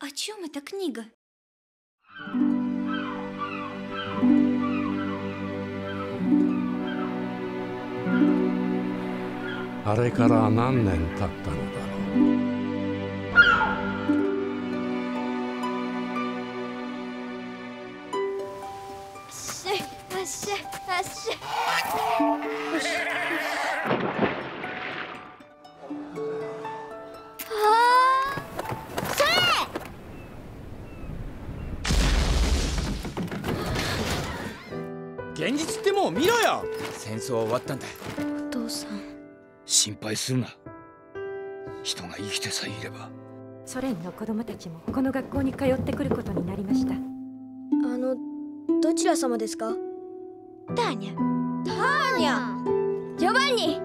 О чем эта книга? А あれから何年経ったのだろうしあっしゃあっしゃよしよ 現実ってもう見ろよ戦争は終わったんだお父さん心配するな人が生きてさえいればソ連の子供たちもこの学校に通ってくることになりましたあのどちら様ですかターニャターニャジョバンニ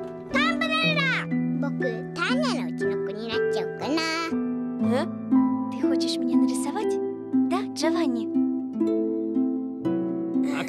僕ターニャのうちの子になっちゃおうかなえ Ты хочешь меня нарисовать?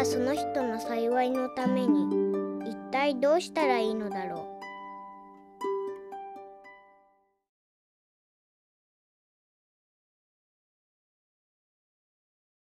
はその人の幸いのために一体どうしたらいいのだろう。